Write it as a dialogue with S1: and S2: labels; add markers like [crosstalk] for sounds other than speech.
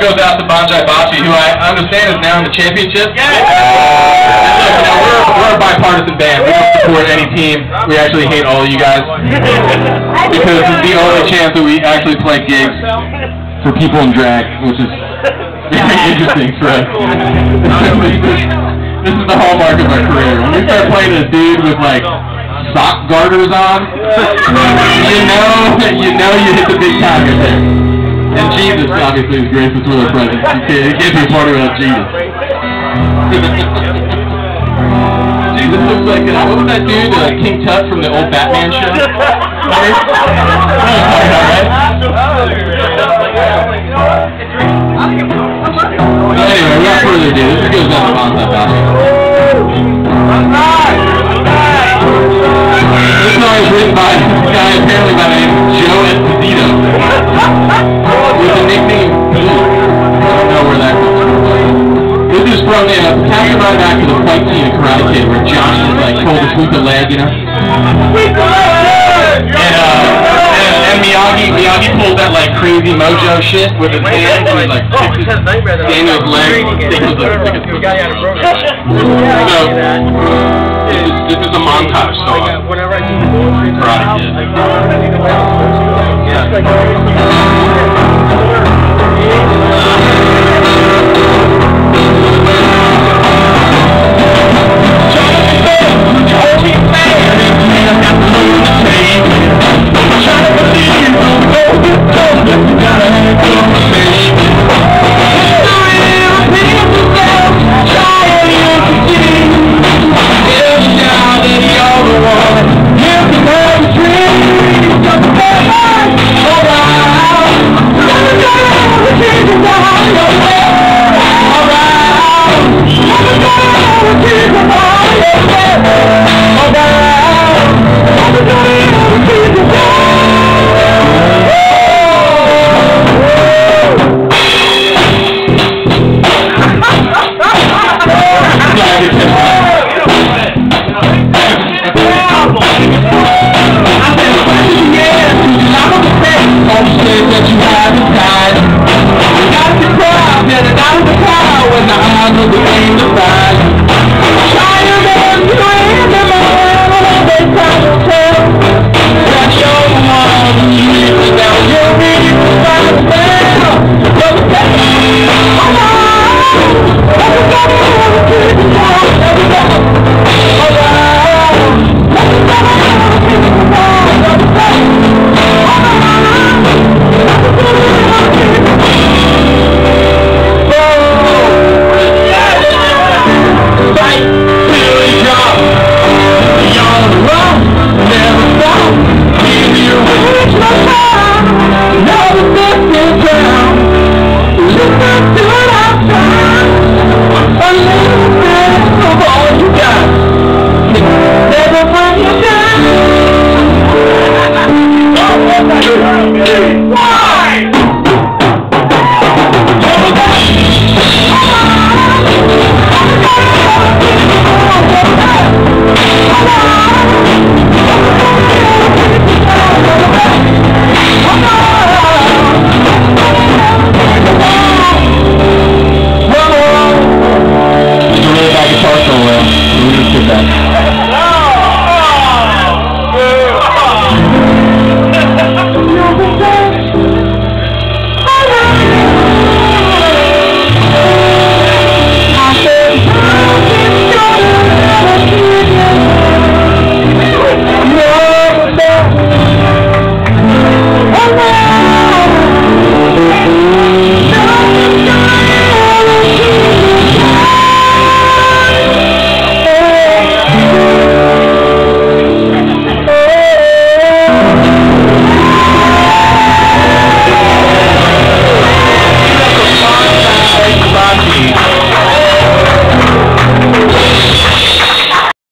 S1: goes out to Bonsai Bocce, who I understand is now in the championship. Yeah. Uh, you know, we're, we're a bipartisan band. We don't support any team. We actually hate all of you guys [laughs] because it's the only chance that we actually play gigs for people in drag, which is very [laughs] interesting for us. [laughs] this is the hallmark of our career. When we start playing a dude with like sock garters on, you know, you know you hit the big time there. And Jesus obviously is gracious with our presence. You can't, you can't be a party without Jesus. [laughs] Jesus looks like, uh, what was that dude, uh, King Tut from the old Batman show? [laughs] anyway, without further ado, this goes down to Bonza uh, cast right back to the fight scene of Karate Kid where Johnny is like told to sweep the leg, you know? Sweep the leg! And uh and, and Miyagi Miyagi pulls that like crazy mojo shit with his hands and like kicks his Daniel's leg, tickles the like a So this is, this is a montage song. Karate Kid.